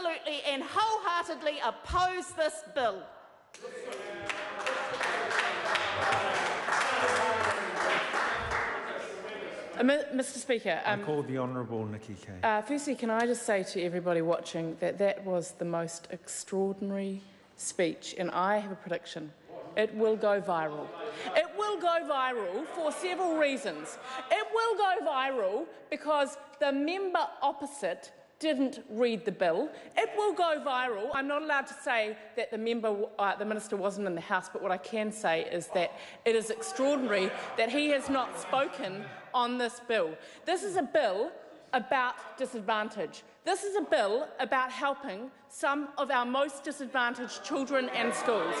absolutely and wholeheartedly oppose this bill. Uh, Mr Speaker, um, I call the Honourable Nikki Kaye. Uh, firstly, can I just say to everybody watching that that was the most extraordinary speech, and I have a prediction. It will go viral. It will go viral for several reasons. It will go viral because the member opposite didn't read the bill. It will go viral. I'm not allowed to say that the member, uh, the minister wasn't in the House, but what I can say is that it is extraordinary that he has not spoken on this bill. This is a bill about disadvantage. This is a bill about helping some of our most disadvantaged children and schools.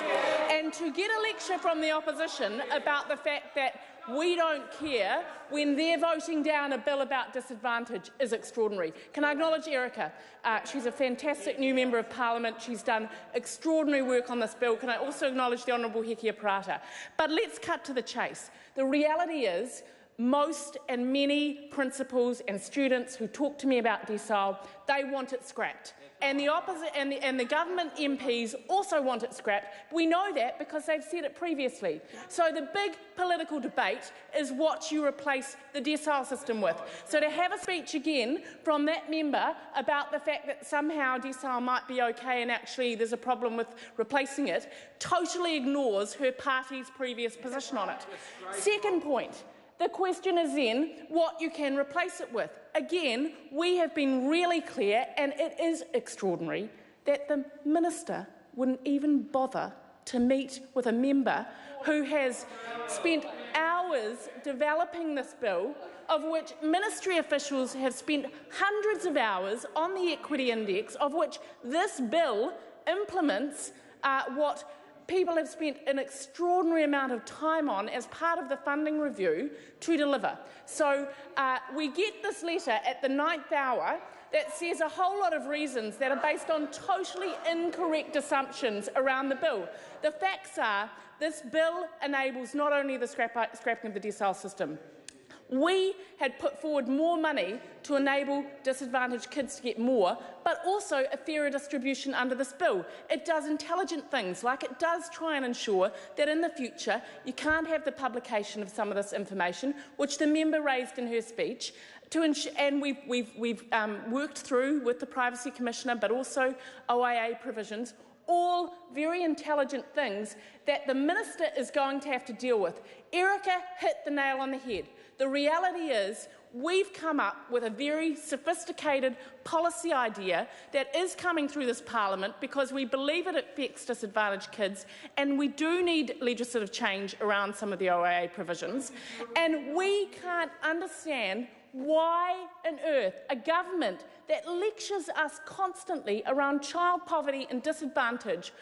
And to get a lecture from the opposition about the fact that we don't care when they're voting down a bill about disadvantage is extraordinary. Can I acknowledge Erica? Uh, she's a fantastic new Member of Parliament. She's done extraordinary work on this bill. Can I also acknowledge the Honourable Hekia Parata? But let's cut to the chase. The reality is most and many principals and students who talk to me about decile, they want it scrapped. And the opposite and the, and the government MPs also want it scrapped. We know that because they've said it previously. So the big political debate is what you replace the decile system with. So to have a speech again from that member about the fact that somehow decile might be okay and actually there's a problem with replacing it totally ignores her party's previous position on it. Second point. The question is then what you can replace it with. Again, we have been really clear, and it is extraordinary, that the minister wouldn't even bother to meet with a member who has spent hours developing this bill, of which ministry officials have spent hundreds of hours on the equity index, of which this bill implements uh, what people have spent an extraordinary amount of time on as part of the funding review to deliver. So uh, we get this letter at the ninth hour that says a whole lot of reasons that are based on totally incorrect assumptions around the bill. The facts are this bill enables not only the scrap scrapping of the decile system, we had put forward more money to enable disadvantaged kids to get more, but also a fairer distribution under this bill. It does intelligent things, like it does try and ensure that in the future you can't have the publication of some of this information, which the member raised in her speech, and we've, we've, we've um, worked through with the Privacy Commissioner, but also OIA provisions, all very intelligent things that the minister is going to have to deal with. Erica hit the nail on the head. The reality is we've come up with a very sophisticated policy idea that is coming through this parliament because we believe it affects disadvantaged kids and we do need legislative change around some of the OIA provisions. And we can't understand why on earth a government that lectures us constantly around child poverty and disadvantage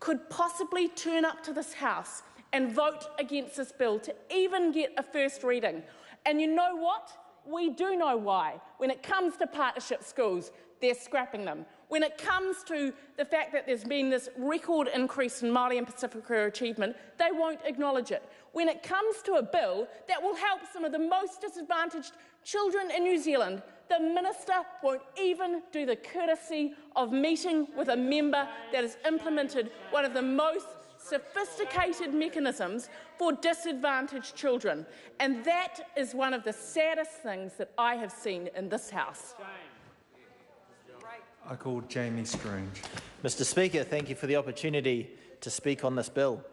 could possibly turn up to this House and vote against this bill to even get a first reading. And you know what? We do know why. When it comes to partnership schools, they're scrapping them. When it comes to the fact that there's been this record increase in Māori and Pacifica achievement, they won't acknowledge it. When it comes to a bill that will help some of the most disadvantaged children in New Zealand, the minister won't even do the courtesy of meeting with a member that has implemented one of the most sophisticated mechanisms for disadvantaged children. And that is one of the saddest things that I have seen in this House. I call Jamie Strange. Mr Speaker, thank you for the opportunity to speak on this bill.